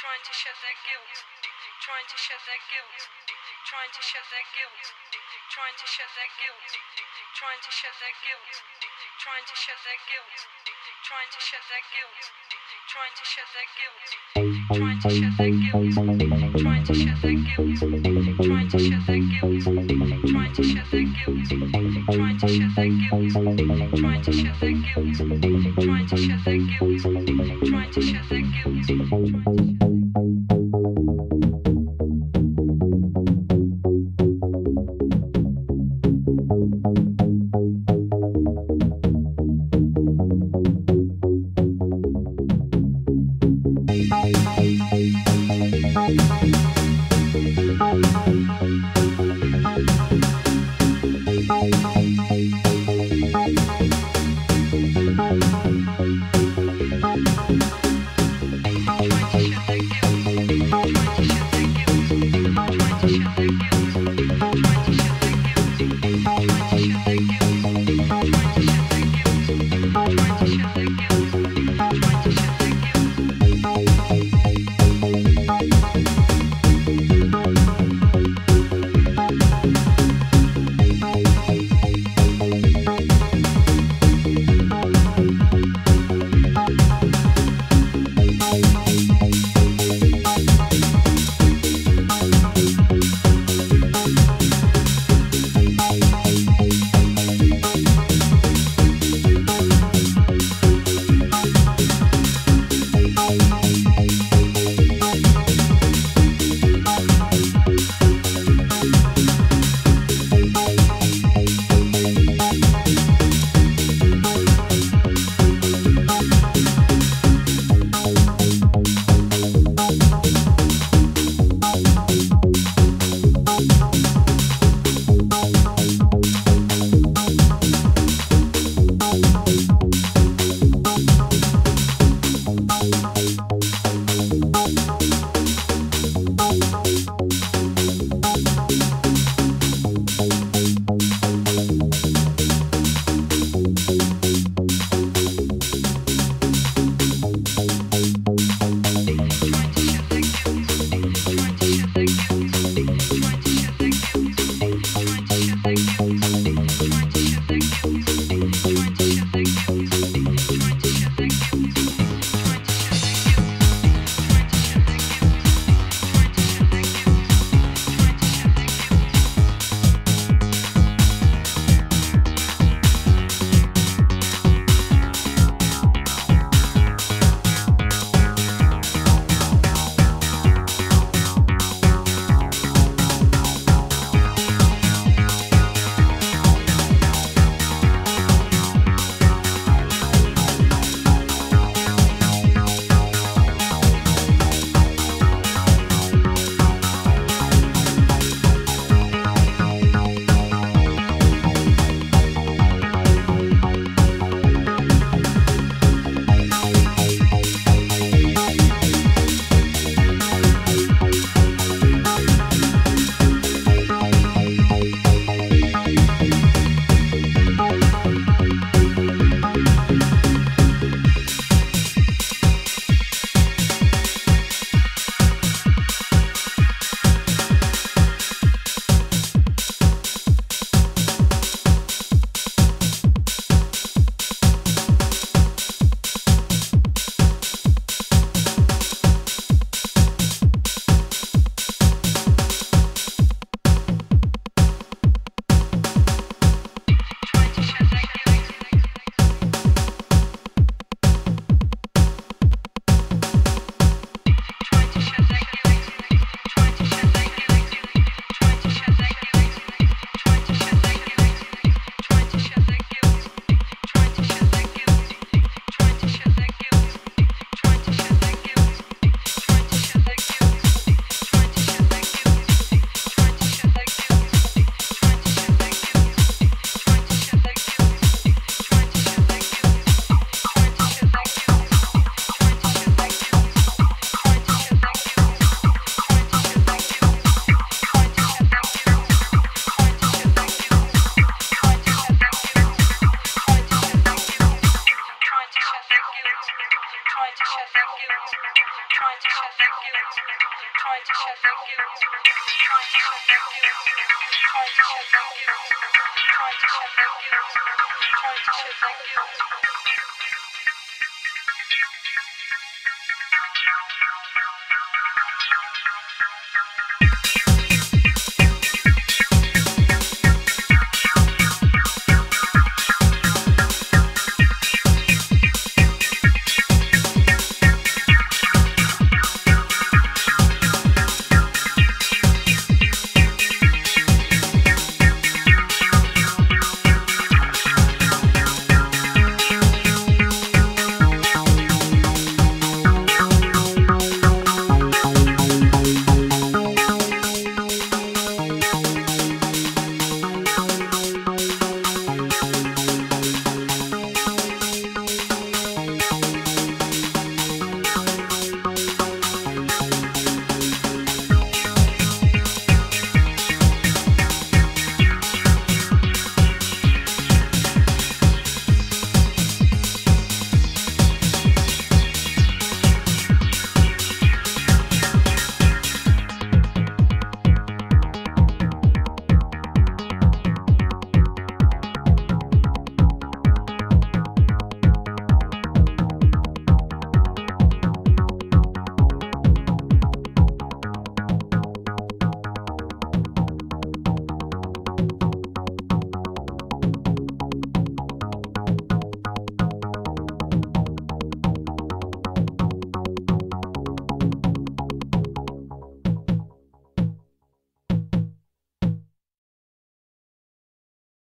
trying to shed their guilt, trying to shed their guilt, trying to shed their guilt, trying to shed their guilt, trying to shed their guilt, trying to shed their guilt, trying to shed their guilt, trying to shed their guilt, trying to shed their guilt, Trying to shift the guilt, trying to shift the guilt, trying to shift the guilt, trying to shift the guilt, trying to shift the guilt, trying to shift the guilt, trying to shift Thank guilt. trying to shut their guilt, trying to shut their guilt, trying to shut their guilt, trying to shut their guilt, trying to shut their guilt, trying to shut their guilt.